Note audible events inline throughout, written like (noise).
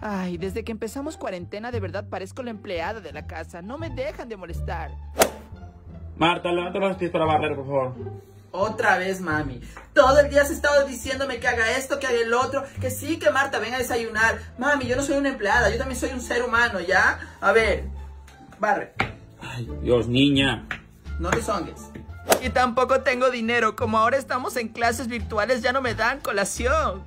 Ay, desde que empezamos cuarentena de verdad parezco la empleada de la casa. No me dejan de molestar. Marta, levanta los pies para barrer, por favor. Otra vez, mami. Todo el día has estado diciéndome que haga esto, que haga el otro, que sí, que Marta venga a desayunar. Mami, yo no soy una empleada, yo también soy un ser humano, ¿ya? A ver, barre. Ay, Dios, niña. No te songues. Y tampoco tengo dinero. Como ahora estamos en clases virtuales, ya no me dan colación.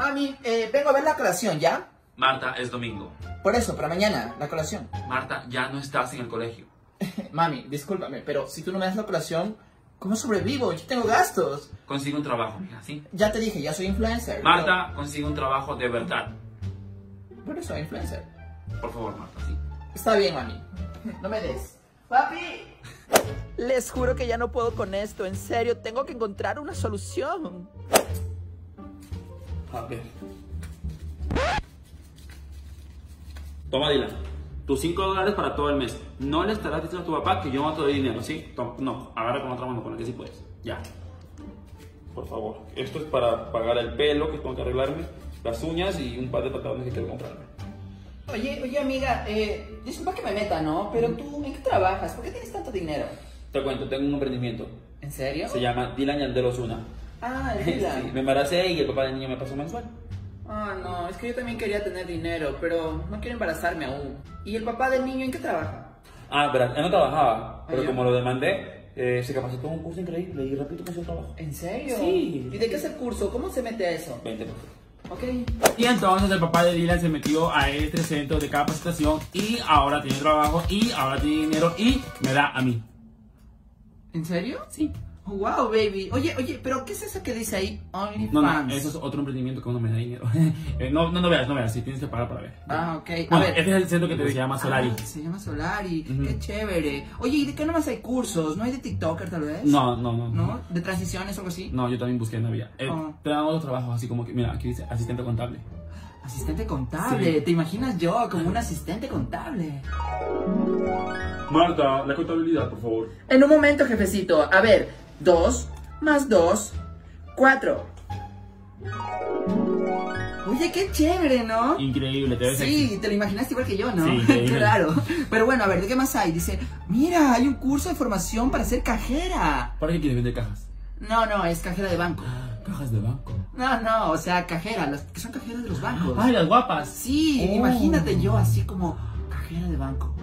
Mami, eh, vengo a ver la colación, ¿ya? Marta, es domingo. Por eso, para mañana, la colación. Marta, ya no estás en el colegio. (laughs) Mami, discúlpame, pero si tú no me das la colación, ¿cómo sobrevivo? Yo tengo gastos. Consigue un trabajo, mija, ¿sí? Ya te dije, ya soy influencer. Marta, consigue un trabajo de verdad. pero- Por eso, influencer. Por favor, Marta, sí. Está bien, mami. No me des. ¡Papi! Les juro que ya no puedo con esto. En serio, tengo que encontrar una solución. A ver. Toma, Dylan. Tus 5 dólares para todo el mes. No le estarás diciendo a tu papá que yo no te doy dinero, ¿sí? Tom- No, agarra con otra mano con la que sí puedes. Ya. Por favor. Esto es para pagar el pelo que tengo que arreglarme, las uñas y un par de pantalones que quiero comprarme. Oye, oye, amiga, eh, disculpa que me meta, ¿no? Pero tú, ¿en qué trabajas? ¿Por qué tienes tanto dinero? Te cuento, tengo un emprendimiento. ¿En serio? Se llama Dylan Yandel Osuna. Ah, el Sí, Dylan. me embaracé y el papá del niño me pasó mensual. Ah, no, es que yo también quería tener dinero, pero no quiero embarazarme aún. ¿Y el papá del niño en qué trabaja? Ah, verdad, él no trabajaba, pero ya. como lo demandé, eh, se capacitó en un curso increíble y rápido consiguió trabajo. ¿En serio? Sí. ¿Y de qué es el curso? ¿Cómo se mete a eso? Vente, por favor. Ok. Y entonces el papá de Dylan se metió a este centro de capacitación y ahora tiene trabajo y ahora tiene dinero y me da a mí. ¿En serio? Sí. Wow, baby. Oye, oye, pero ¿qué es eso que dice ahí? OnlyFans. No, no, eso es otro emprendimiento que uno me da dinero. (laughs) Eh, no, no, no veas, no veas, si tienes que pagar para ver. Ah, ok. A Bueno, ver. este es el centro que te se llama Solari. Ah, se llama Solari. Qué chévere. Oye, ¿y de qué nomás hay cursos? ¿No hay de TikToker tal vez? No, no, no. ¿No? ¿De transiciones o algo así? No, yo también busqué en Navidad. Eh, Ah. Te dan otros trabajos así como que, mira, aquí dice asistente contable. Asistente contable. Sí. ¿Te imaginas yo como un asistente contable? Marta, la contabilidad, por favor. En un momento, jefecito. A ver, dos más dos, cuatro. Oye, qué chévere, ¿no? Increíble, te ves Sí, te lo imaginaste igual que yo, ¿no? Sí, (laughs) claro. Pero bueno, a ver, ¿de qué más hay? Dice, mira, hay un curso de formación para ser cajera. ¿Para qué quieres vender cajas? No, no, es cajera de banco. (gasps) Cajas de banco. No, no, o sea, cajera, las que son cajeras de los bancos. (gasps) ¡Ay, las guapas! Sí, Oh. imagínate yo así como cajera de banco.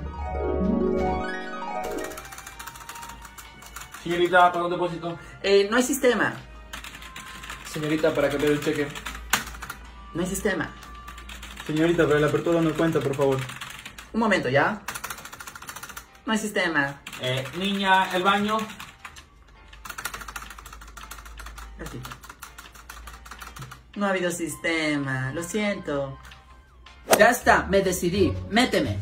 Señorita, ¿para un depósito? Eh, no hay sistema, Señorita, para cambiar el cheque. no hay sistema. Señorita, para la apertura no cuenta, por favor. Un momento, ¿ya? No hay sistema. Eh, niña, el baño. Ratito. No ha habido sistema, lo siento. Ya está, me decidí, méteme.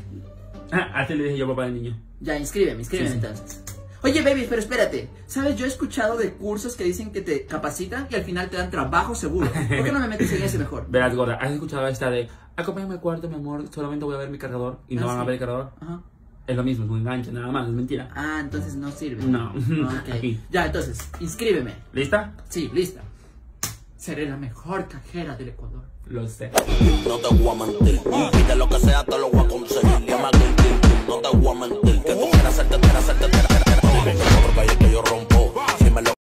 Así le dije yo papá del niño. Ya, inscríbeme, inscríbeme Sí, sí. entonces. Oye, baby, pero espérate. ¿Sabes? Yo he escuchado de cursos que dicen que te capacitan y al final te dan trabajo seguro. ¿Por qué no me metes en ese mejor? (laughs) Verás, gorda, ¿has escuchado esta de acompáñame al cuarto, mi amor, solamente voy a ver mi cargador y no Ah, van a sí. ver el cargador? Ajá. Es lo mismo, es un enganche, nada más, es mentira. Ah, entonces no sirve. No. Ok. (laughs) Aquí. Ya, entonces, inscríbeme. ¿Lista? Sí, lista. Seré la mejor cajera del Ecuador. Lo sé. No te voy a mentir. Pide lo que sea, te lo voy a